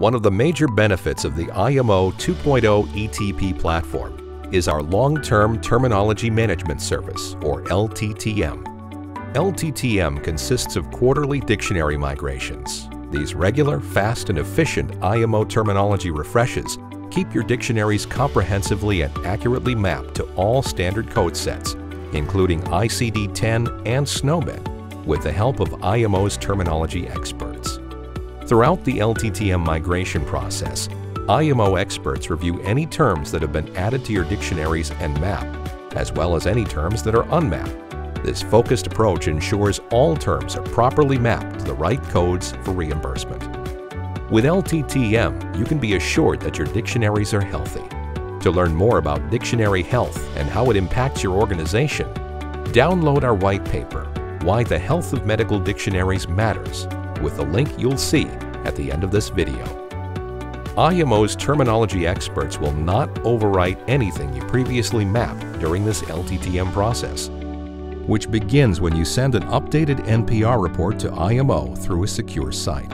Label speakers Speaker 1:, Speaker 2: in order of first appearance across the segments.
Speaker 1: One of the major benefits of the IMO 2.0 ETP platform is our Long-Term Terminology Management Service, or LTTM. LTTM consists of quarterly dictionary migrations. These regular, fast, and efficient IMO terminology refreshes keep your dictionaries comprehensively and accurately mapped to all standard code sets, including ICD-10 and SNOMED, with the help of IMO's terminology experts. Throughout the LTTM migration process, IMO experts review any terms that have been added to your dictionaries and map, as well as any terms that are unmapped. This focused approach ensures all terms are properly mapped to the right codes for reimbursement. With LTTM, you can be assured that your dictionaries are healthy. To learn more about dictionary health and how it impacts your organization, download our white paper, Why the Health of Medical Dictionaries Matters, with the link you'll see at the end of this video. IMO's terminology experts will not overwrite anything you previously mapped during this LTTM process, which begins when you send an updated NPR report to IMO through a secure site.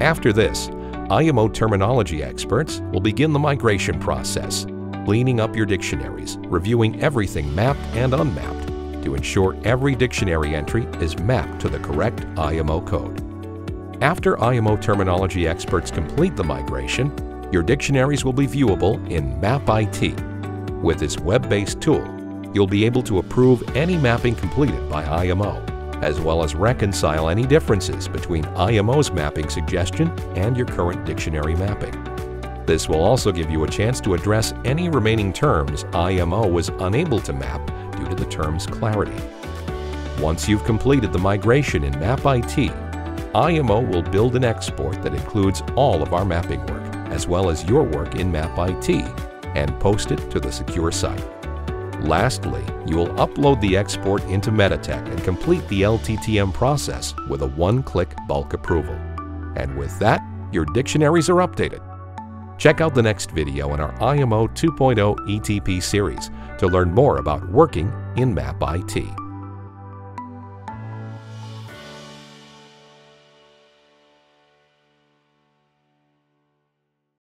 Speaker 1: After this, IMO terminology experts will begin the migration process, cleaning up your dictionaries, reviewing everything mapped and unmapped, to ensure every dictionary entry is mapped to the correct IMO code. After IMO terminology experts complete the migration, your dictionaries will be viewable in MapIT. With this web-based tool, you'll be able to approve any mapping completed by IMO, as well as reconcile any differences between IMO's mapping suggestion and your current dictionary mapping. This will also give you a chance to address any remaining terms IMO was unable to map due to the term's clarity. Once you've completed the migration in MapIT, IMO will build an export that includes all of our mapping work, as well as your work in MapIT, and post it to the secure site. Lastly, you will upload the export into Meditech and complete the LTTM process with a one-click bulk approval. And with that, your dictionaries are updated. Check out the next video in our IMO 2.0 ETP series to learn more about working in MapIT.